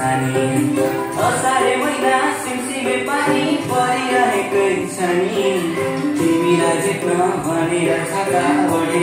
माने। असारे महिना सिमसिमे पानी परिरहेकै छ नि। तिमीलाई जित्न भनेर छाता बढे